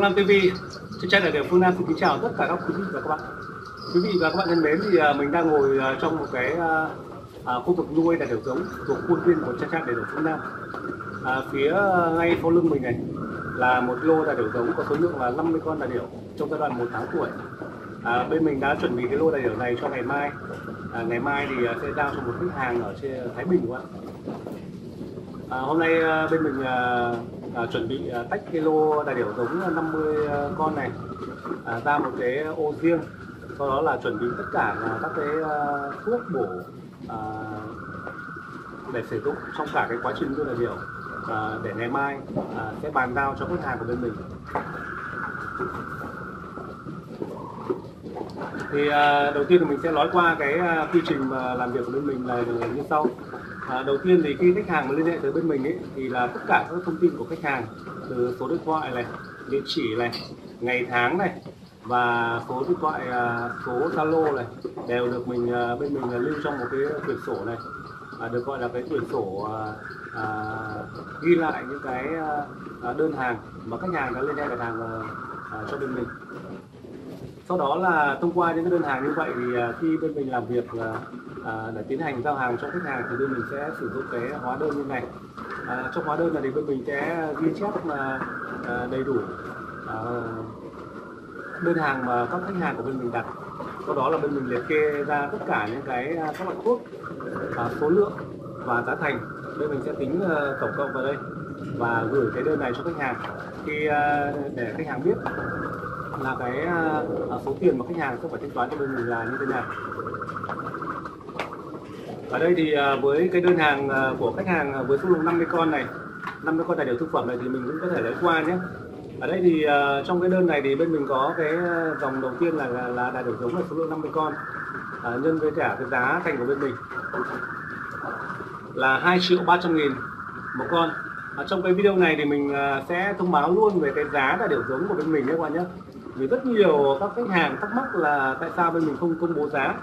Phương Nam TV, trên trang đại biểu Phương Nam xin kính chào tất cả các quý vị và các bạn. Quý vị và các bạn thân mến, thì à, mình đang ngồi à, trong một cái à, à, khu vực nuôi đại biểu giống thuộc khuôn viên của trang trại đại biểu Phương Nam. À, phía ngay sau lưng mình này là một lô đại biểu giống có số lượng là 50 con đại biểu trong giai đoạn 1 tháng tuổi. À, bên mình đã chuẩn bị cái lô đại biểu này cho ngày mai. À, ngày mai thì sẽ giao cho một khách hàng ở trên Thái Bình các bạn. À, hôm nay bên mình à, chuẩn bị à, tách cái lô đại điểu giống 50 à, con này à, ra một cái ô riêng. Sau đó là chuẩn bị tất cả là các cái à, thuốc bổ à, để sử dụng trong cả cái quá trình nuôi đại điểu à, để ngày mai à, sẽ bàn giao cho khách hàng của bên mình. Thì à, đầu tiên thì mình sẽ nói qua cái à, quy trình mà làm việc của bên mình là như sau à, đầu tiên thì khi khách hàng mà liên hệ tới bên mình ấy, thì là tất cả các thông tin của khách hàng từ số điện thoại này địa chỉ này ngày tháng này và số điện thoại à, số zalo này đều được mình à, bên mình lưu trong một cái quyển sổ này. À, được gọi là cái quyển sổ à, à, ghi lại những cái à, à đơn hàng mà khách hàng đã liên hệ đặt hàng à, cho bên mình sau đó là thông qua những cái đơn hàng như vậy thì à, khi bên mình làm việc là à, để tiến hành giao hàng cho khách hàng thì bên mình sẽ sử dụng cái hóa đơn như này. À, trong hóa đơn này thì bên mình sẽ ghi chép là à, đầy đủ à, đơn hàng mà các khách hàng của bên mình đặt. Sau đó là bên mình liệt kê ra tất cả những cái à, các loại thuốc à, số lượng và giá thành. Bên mình sẽ tính uh, tổng cộng vào đây và gửi cái đơn này cho khách hàng. Khi uh, để khách hàng biết là cái uh, số tiền mà khách hàng sẽ phải thanh toán cho bên mình là như thế nào? Ở đây thì uh, với cái đơn hàng uh, của khách hàng với số lượng 50 con này 50 con tài liệu thực phẩm này thì mình cũng có thể lấy qua nhé. Ở đây thì uh, trong cái đơn này thì bên mình có cái dòng đầu tiên là là, là đại biểu giống là số lượng 50 con uh, nhân với cả cái giá thành của bên mình là 2 triệu 300 nghìn một con. Ở trong cái video này thì mình sẽ thông báo luôn về cái giá đại biểu giống của bên mình nhé các bạn nhé vì rất nhiều các khách hàng thắc mắc là tại sao bên mình không công bố giá.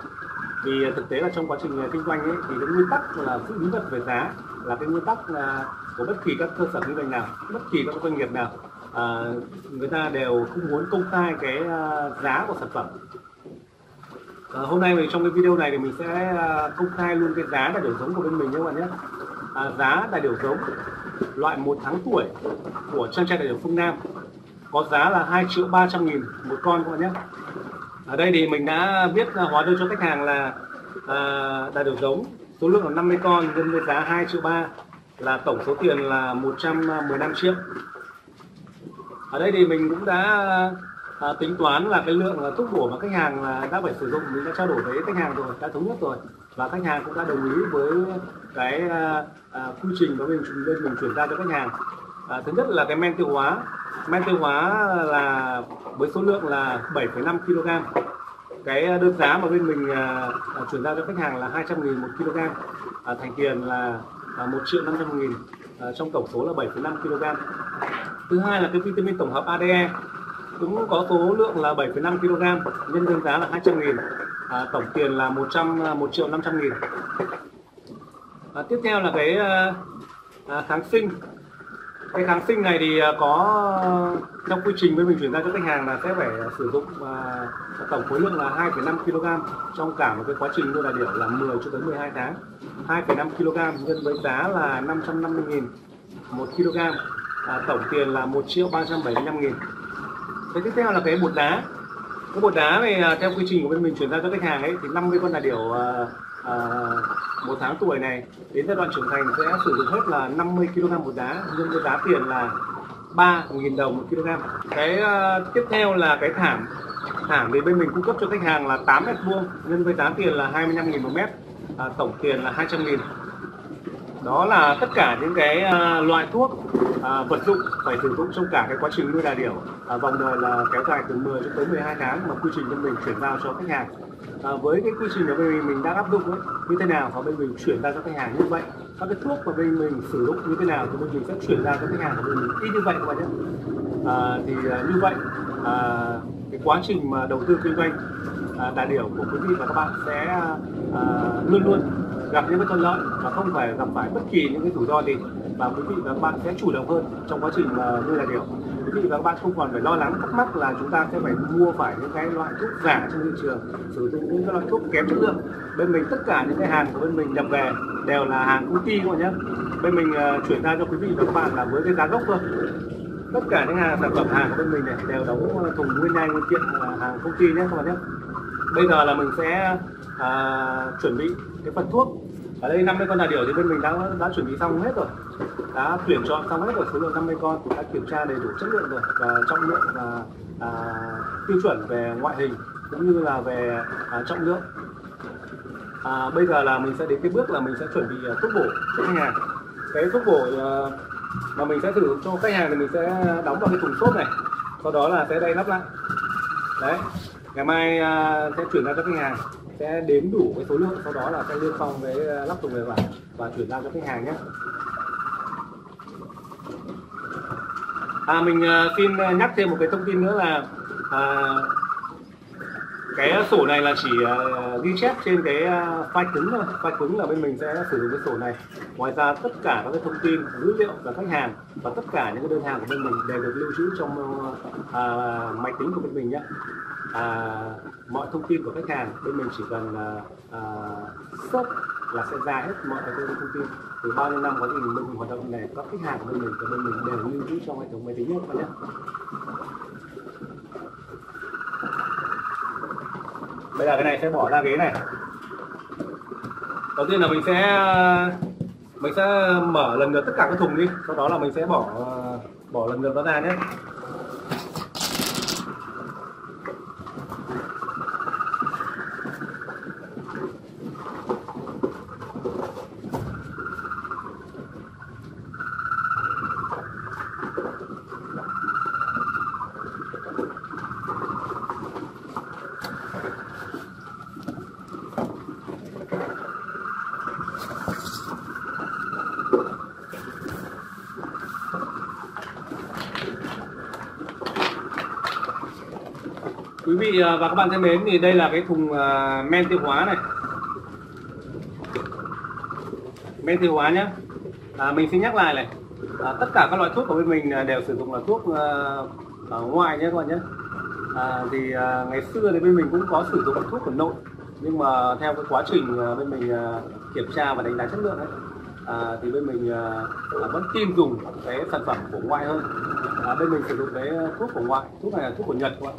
Vì à, thực tế là trong quá trình à, kinh doanh ấy, thì cái nguyên tắc là giữ bí mật về giá là cái nguyên tắc là của bất kỳ các cơ sở kinh doanh nào bất kỳ các doanh nghiệp nào à, người ta đều không muốn công khai cái à, giá của sản phẩm. À, hôm nay mình trong cái video này thì mình sẽ công khai luôn cái giá đại biểu giống của bên mình nhé các bạn nhé. À, giá đại biểu giống loại một tháng tuổi của trang trại đại biểu phương Nam có giá là 2 triệu 300 nghìn một con các bạn nhé. Ở đây thì mình đã viết hóa đơn cho khách hàng là à, đại biểu giống. Số lượng là 50 con nhân với giá 2 triệu 3 là tổng số tiền là 115 triệu. Ở đây thì mình cũng đã à, tính toán là cái lượng là thuốc bổ mà khách hàng là đã phải sử dụng mình đã trao đổi với khách hàng rồi đã thống nhất rồi. Và khách hàng cũng đã đồng ý với cái à, à, quy trình mà mình bên mình chuyển giao cho khách hàng. À, thứ nhất là cái men tiêu hóa men tiêu hóa là với số lượng là 7,5 kg cái đơn giá mà bên mình à, à chuyển giao cho khách hàng là 200 nghìn một kg à, thành tiền là à, 1 triệu 500 nghìn. À, trong tổng số là 7,5 kg thứ hai là cái vitamin tổng hợp ADE cũng có số lượng là 7,5 kg nhân đơn giá là 200 nghìn. À, tổng tiền là 100 1 à, triệu 500 nghìn. À, tiếp theo là cái à, à kháng sinh cái kháng sinh này thì à, có ờ, trong quy trình bên mình chuyển giao cho khách hàng là sẽ phải sử dụng uh, tổng khối lượng là 2,5 kg trong cả một cái quá trình nuôi đà điểu là 10 cho tới 12 tháng. 2,5 kg nhân với giá là 550 nghìn một kg à, tổng tiền là 1 triệu 375 nghìn. Cái tiếp theo là cái bột đá. Cái bột đá này à, theo quy trình của bên mình chuyển giao cho khách hàng ấy thì 50 con đà điểu à, uh, một tháng tuổi này đến giai đoạn trưởng thành sẽ sử dụng hết là 50 kg một đá nhưng với giá tiền là 3.000 đồng một kg cái uh, tiếp theo là cái thảm. Thảm thì bên mình cung cấp cho khách hàng là 8 mét vuông nhân với giá tiền là 25.000 một mét à, tổng tiền là 200.000 đó là tất cả những cái uh, loại thuốc uh, vật dụng phải sử dụng trong cả cái quá trình nuôi đà điểu. Uh, vòng đời là kéo dài từ 10 cho tới 12 tháng mà quy trình bên mình chuyển giao cho khách hàng à, với cái quy trình mà bên mình, mình đang áp dụng ấy, như thế nào và bên mình chuyển ra cho khách hàng như vậy các cái thuốc mà bên mình sử dụng như thế nào thì bên mình sẽ chuyển ra cho khách hàng của bên mình. Y như vậy các bạn nhé. À, thì à, như vậy à, cái quá trình mà đầu tư kinh doanh à, đại biểu của quý vị và các bạn sẽ à, luôn luôn gặp những cái thuận lợi và không phải gặp phải bất kỳ những cái rủi ro gì. Và quý vị và các bạn sẽ chủ động hơn trong quá trình mà nuôi đại điểu quý vị và các bạn không còn phải lo lắng thắc mắc là chúng ta sẽ phải mua phải những cái loại thuốc giả trên thị trường sử dụng những cái loại thuốc kém chất lượng. Bên mình tất cả những cái hàng của bên mình nhập về đều là hàng công ty các bạn nhé. Bên mình uh, chuyển ra cho quý vị và các bạn là với cái giá gốc thôi. Tất cả những hàng sản phẩm hàng của bên mình này đều đóng thùng nguyên nhanh nguyên kiện là hàng công ty nhé các bạn nhé. Bây giờ là mình sẽ uh, chuẩn bị cái phần thuốc. Ở đây 50 con đà điểu thì bên mình đã đã chuẩn bị xong hết rồi đã tuyển chọn xong hết rồi số lượng 50 con đã kiểm tra đầy đủ chất lượng rồi và trọng lượng và à, tiêu chuẩn về ngoại hình cũng như là về à, trọng lượng. À, bây giờ là mình sẽ đến cái bước là mình sẽ chuẩn bị à, thuốc bổ cho khách hàng. Cái thuốc bổ à, mà mình sẽ sử dụng cho khách hàng thì mình sẽ đóng vào cái thùng xốp này sau đó là sẽ đây lắp lại. Đấy ngày mai à, sẽ chuyển ra cho khách hàng sẽ đếm đủ cái số lượng sau đó là sẽ liên phong với à, lắp thùng về vào và chuyển ra cho khách hàng nhé. À mình ờ, xin ờ, nhắc thêm một cái thông tin nữa là à, cái sổ này là chỉ ghi chép trên cái file cứng thôi. File cứng là bên mình sẽ sử dụng cái sổ này. Ngoài ra tất cả các cái thông tin dữ liệu của khách hàng và tất cả những cái đơn hàng của bên mình đều được lưu trữ trong uh, máy tính của bên mình nhé. À, mọi thông tin của khách hàng bên mình chỉ cần uh, uh, search là sẽ ra hết mọi cái thông tin. Từ bao nhiêu năm quá trình bên mình hoạt động này, các khách hàng của bên mình của bên mình đều lưu trữ trong hệ thống máy tính nhé các bạn nhé. Bây giờ cái này sẽ bỏ ra ghế này. Đầu tiên là mình sẽ mình sẽ mở lần lượt tất cả các thùng đi, sau đó là mình sẽ bỏ bỏ lần lượt nó ra nhé. Quý vị à, và các bạn thân mến thì đây là cái thùng à, men tiêu hóa này. Men tiêu hóa nhé à, mình xin nhắc lại này. À, tất cả các loại thuốc của bên mình à, đều sử dụng là thuốc ở ngoài nhé các bạn nhé. À, thì à, ngày xưa thì bên mình cũng có sử dụng thuốc của nội nhưng mà theo cái quá trình bên mình kiểm tra và đánh giá chất lượng ấy à, thì bên mình à, vẫn tin dùng cái sản phẩm của ngoại hơn. À, bên mình sử dụng cái thuốc của ngoại thuốc này là thuốc của nhật các bạn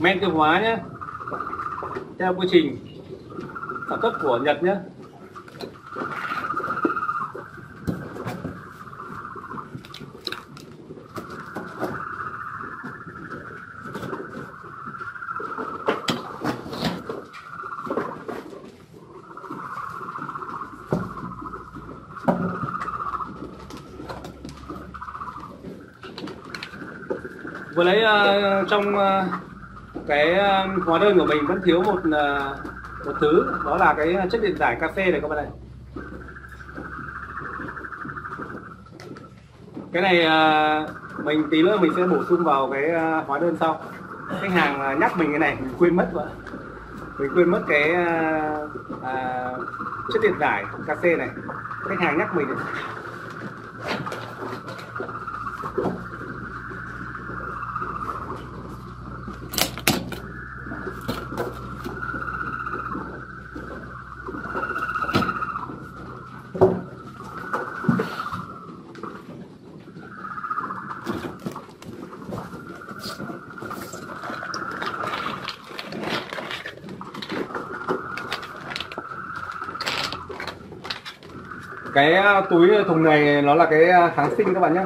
men tiêu hóa nhé. Theo quy trình sản xuất của Nhật nhé. Vừa lấy uh, trong uh, cái um, hóa đơn của mình vẫn thiếu một ờ, một thứ đó là cái chất điện giải cà phê này các bạn này. Cái này ờ, mình tí nữa mình sẽ bổ sung vào cái ờ, hóa đơn sau. Khách hàng nhắc mình cái này mình quên mất vậy mình quên mất cái à, uh, chất điện giải cà phê này. Khách hàng nhắc mình này. Cái à, túi thùng này nó là cái à, kháng sinh các bạn nhé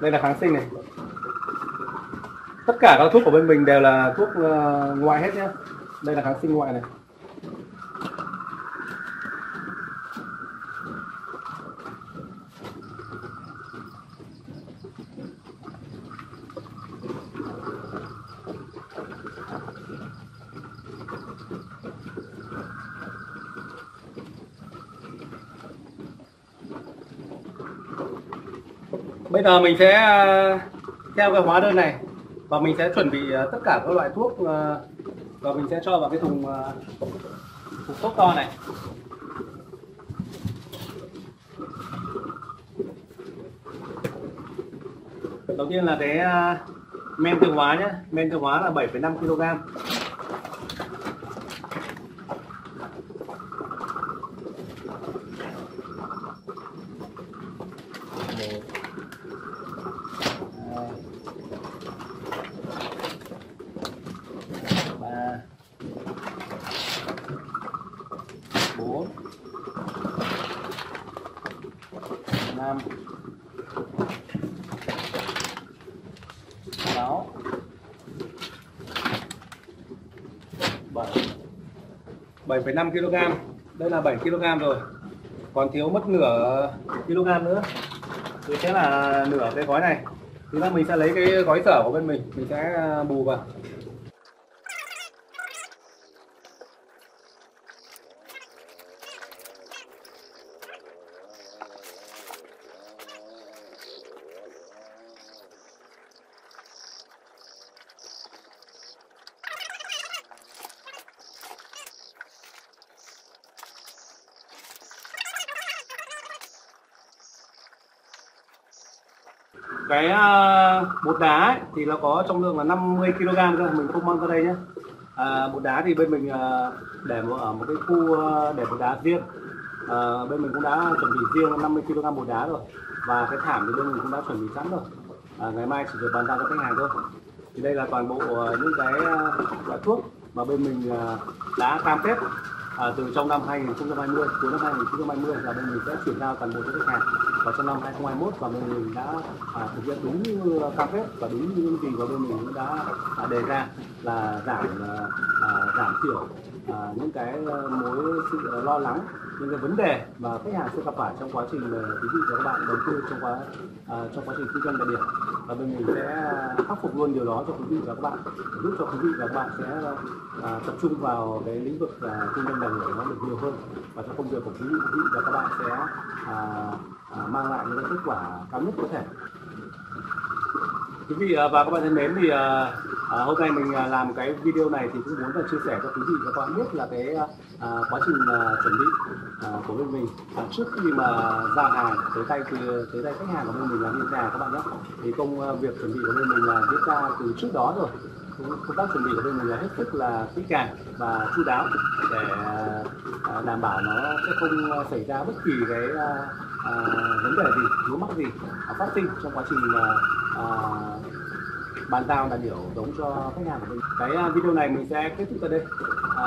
đây là kháng sinh này. Tất cả các thuốc của bên mình đều là thuốc à, ngoại hết nhé đây là kháng sinh ngoại này. Bây giờ mình sẽ ờ, theo cái hóa đơn này và mình sẽ chuẩn bị ờ, tất cả các loại thuốc ờ, và mình sẽ cho vào cái thùng thùng thuốc to này. Đầu tiên là cái men tiêu hóa nhé men tiêu hóa là 7,5 kg 4 5 6 7 7,5 kg. Đây là 7 kg rồi. Còn thiếu mất nửa kg nữa. Thì sẽ là nửa cái gói này. Thì là mình sẽ lấy cái gói sở của bên mình. Mình sẽ à, bù vào. Cái uh, bột đá ấy, thì nó có trọng lượng là 50 kg cơ mình không mang ra đây nhé. À, bột đá thì bên mình uh, để một, ở một cái khu uh, để bột đá riêng. À, bên mình cũng đã chuẩn bị riêng 50 kg bột đá rồi và cái thảm thì bên mình cũng đã chuẩn bị sẵn rồi. À, ngày mai chỉ việc bàn giao cho khách hàng thôi. Thì đây là toàn bộ uh, những cái uh, loại thuốc mà bên mình uh, đã cam kết à, từ trong năm 2020 cuối năm 2020 là bên mình sẽ chuyển giao toàn bộ cho khách hàng. Và trong năm 2021 và bên mình đã à, thực hiện đúng như cam kết và đúng như những gì mà bên mình cũng đã à, đề ra là giảm à, à giảm thiểu à, những cái ờ, mối sự ờ, lo lắng những cái vấn đề mà khách hàng sẽ gặp phải trong quá trình ờ, quý vị và các bạn đầu tư trong quá à, trong quá trình kinh doanh đại điểm và bên mình sẽ khắc phục luôn điều đó cho quý vị và các bạn. Giúp cho quý vị và các bạn sẽ à, tập trung vào cái lĩnh vực à, kinh doanh đồng để nó được nhiều hơn. Và cho công việc của quý vị, quý vị và các bạn sẽ à, à, mang lại những kết quả cao nhất có thể. Quý vị à, và các bạn thân mến thì à, Ờ, hôm nay mình à, làm cái video này thì cũng muốn là chia sẻ cho quý vị và các bạn biết là cái à, à, quá trình à, chuẩn bị à, của bên mình. À, trước khi mà giao hàng tới tay từ tới tay khách hàng của bên mình là như thế nào các bạn nhé. Thì công à, việc chuẩn bị của bên mình là diễn ra từ trước đó rồi. Công tác chuẩn bị của bên mình là hết sức là kỹ càng và chu đáo để đảm bảo nó sẽ không xảy ra bất kỳ cái à, vấn đề gì vướng mắc gì phát sinh trong quá trình à, bàn giao đại biểu giống cho khách hàng của mình. Cái à, video này mình sẽ kết thúc tại đây. À,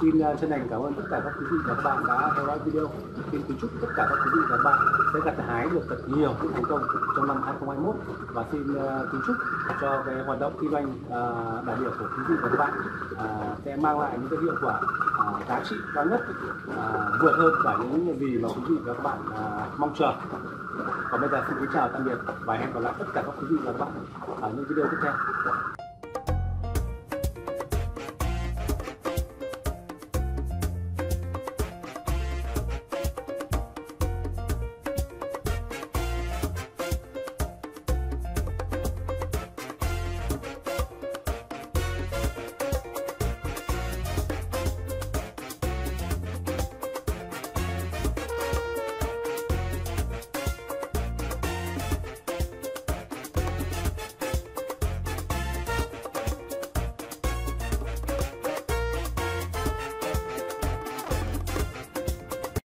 xin à, chân thành cảm ơn tất cả các quý vị và các bạn đã theo dõi video. Xin kính chúc tất cả các quý vị và các bạn sẽ gặt hái được thật nhiều những thành công trong năm 2021 và xin à, kính chúc cho cái hoạt động kinh doanh đại biểu của quý vị và các bạn à, sẽ mang lại những cái hiệu quả à, giá trị cao nhất à, vượt hơn cả những gì mà quý vị và các bạn mong chờ còn bây giờ xin kính chào tạm biệt và hẹn gặp lại tất cả các quý vị và các bạn ở những video tiếp theo.